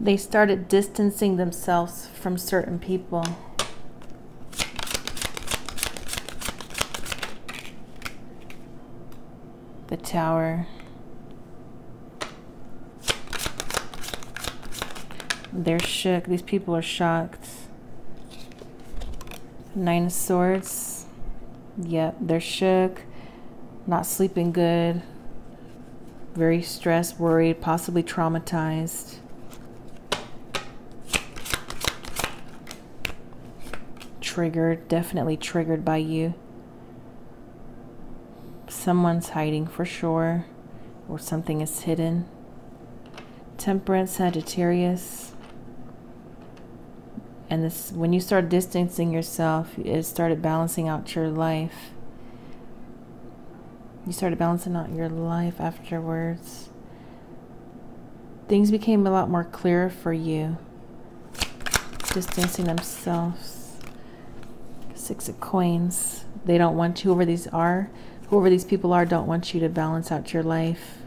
They started distancing themselves from certain people. The tower. They're shook. These people are shocked. Nine of Swords. Yep, they're shook. Not sleeping good. Very stressed, worried, possibly traumatized. Triggered, definitely triggered by you. Someone's hiding for sure, or something is hidden. Temperance, Sagittarius. And this, when you start distancing yourself, it started balancing out your life. You started balancing out your life afterwards. Things became a lot more clear for you. Distancing themselves. Six of coins. They don't want you, whoever these are, whoever these people are, don't want you to balance out your life.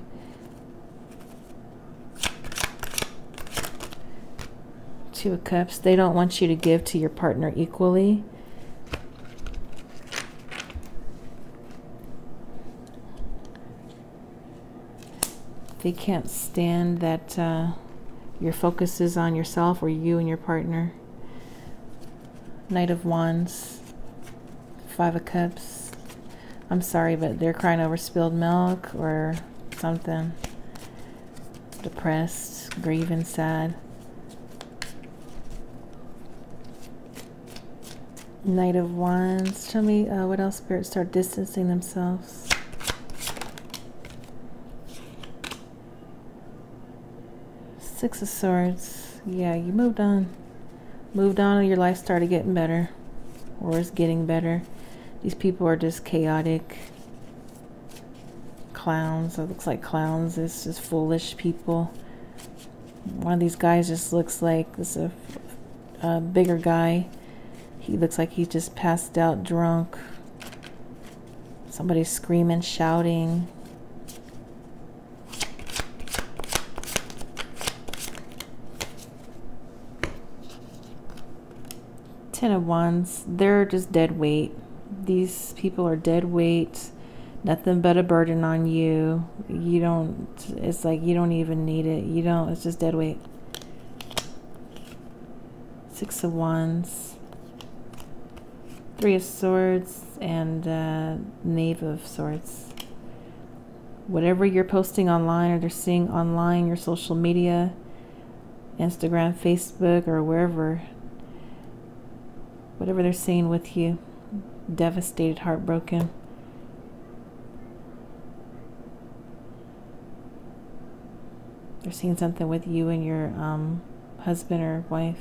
Two of Cups. They don't want you to give to your partner equally. They can't stand that uh, your focus is on yourself or you and your partner. Knight of Wands, Five of Cups. I'm sorry, but they're crying over spilled milk or something. Depressed, grieving, sad. Knight of Wands. Tell me uh, what else spirits start distancing themselves. Six of Swords. Yeah, you moved on. Moved on and your life started getting better. Or is getting better. These people are just chaotic. Clowns. It looks like clowns. It's just foolish people. One of these guys just looks like this a, a bigger guy. He looks like he's just passed out drunk. Somebody's screaming, shouting. Ten of Wands, they're just dead weight. These people are dead weight. Nothing but a burden on you. You don't, it's like you don't even need it. You don't, it's just dead weight. Six of Wands. Three of Swords and uh, Knave of Swords. Whatever you're posting online or they're seeing online, your social media, Instagram, Facebook, or wherever, whatever they're seeing with you, devastated, heartbroken. They're seeing something with you and your um, husband or wife.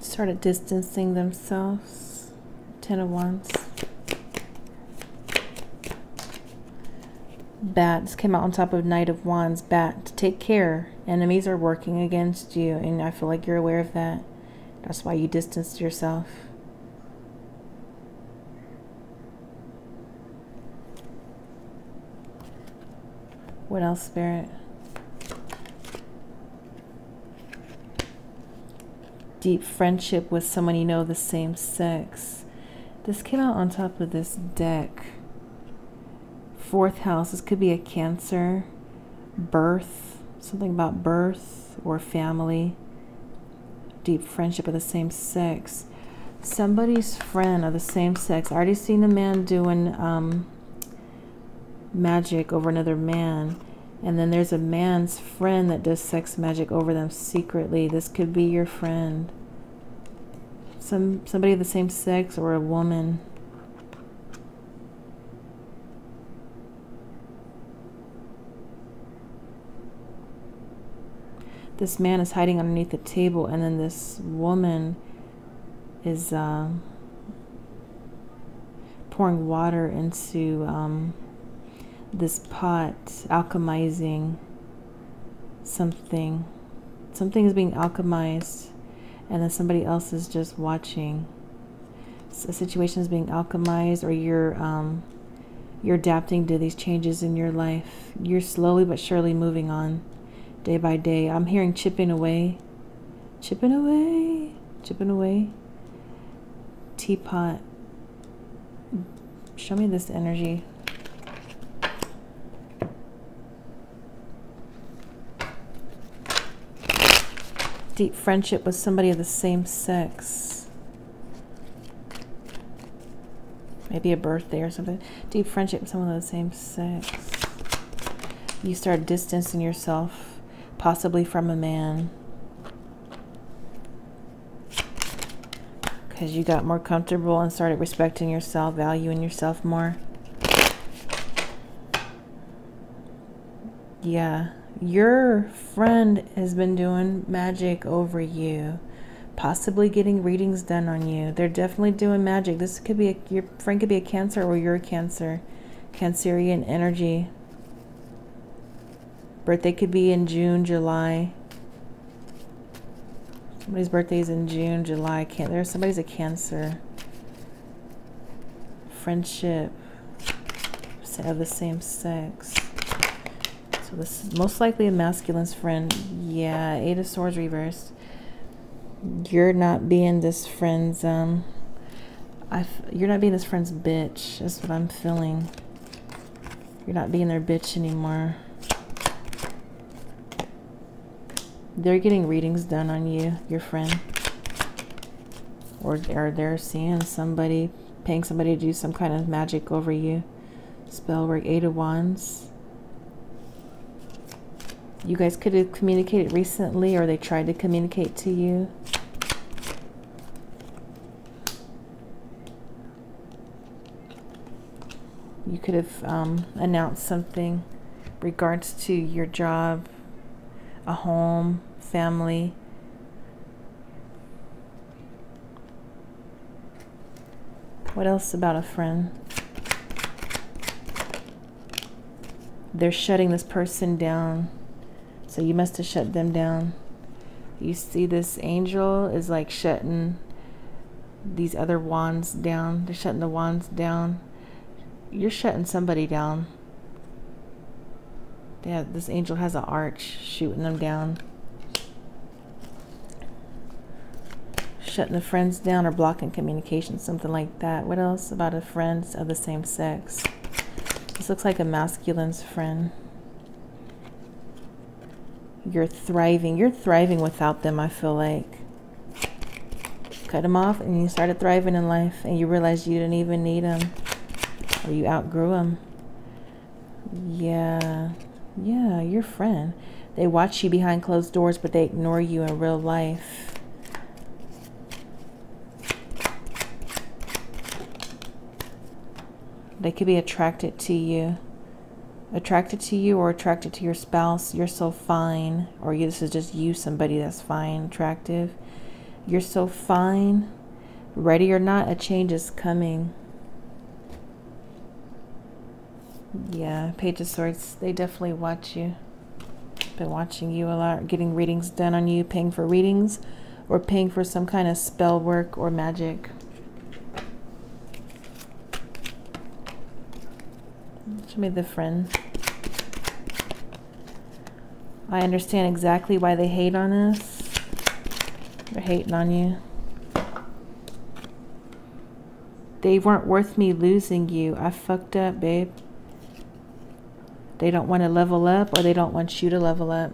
Started distancing themselves. Ten of Wands. Bats came out on top of Knight of Wands. Bat, to take care. Enemies are working against you, and I feel like you're aware of that. That's why you distanced yourself. What else, Spirit? Deep friendship with someone you know the same sex. This came out on top of this deck. Fourth house. This could be a Cancer, birth, something about birth or family. Deep friendship of the same sex. Somebody's friend of the same sex. I already seen a man doing um, magic over another man. And then there's a man's friend that does sex magic over them secretly. This could be your friend. Some somebody of the same sex or a woman. This man is hiding underneath the table, and then this woman is uh, pouring water into um, this pot, alchemizing something. Something is being alchemized, and then somebody else is just watching. a situation is being alchemized or you're um, you're adapting to these changes in your life. You're slowly but surely moving on day by day. I'm hearing chipping away, chipping away, chipping away. Teapot. Show me this energy. Deep friendship with somebody of the same sex. Maybe a birthday or something. Deep friendship with someone of the same sex. You start distancing yourself, possibly from a man. Because you got more comfortable and started respecting yourself, valuing yourself more. Yeah, your friend has been doing magic over you possibly getting readings done on you. They're definitely doing magic. This could be a, your friend could be a Cancer or you're a Cancer, Cancerian energy. Birthday could be in June, July. Somebody's birthday is in June, July. Can't there's somebody's a Cancer. Friendship of the same sex. So this is most likely a masculine's friend. Yeah, Eight of Swords reversed you're not being this friend's um I you're not being this friend's bitch. That's what I'm feeling. You're not being their bitch anymore. They're getting readings done on you, your friend. Or, or they're seeing somebody, paying somebody to do some kind of magic over you. Spell work, Eight of Wands. You guys could have communicated recently or they tried to communicate to you. you could have um, announced something regards to your job, a home, family. What else about a friend? They're shutting this person down. So you must have shut them down. You see this angel is like shutting these other wands down. They're shutting the wands down you're shutting somebody down. Yeah, this angel has an arch shooting them down. Shutting the friends down or blocking communication, something like that. What else about a friend of the same sex? This looks like a masculine's friend. You're thriving. You're thriving without them, I feel like. Cut them off and you started thriving in life and you realized you didn't even need them or you outgrew them. Yeah, yeah, your friend. They watch you behind closed doors, but they ignore you in real life. They could be attracted to you. Attracted to you or attracted to your spouse. You're so fine. Or you, this is just you, somebody that's fine, attractive. You're so fine. Ready or not, a change is coming. Yeah, Page of Swords, they definitely watch you. Been watching you a lot, getting readings done on you, paying for readings, or paying for some kind of spell work or magic. Show me the friend. I understand exactly why they hate on us. They're hating on you. They weren't worth me losing you. I fucked up, babe. They don't want to level up or they don't want you to level up.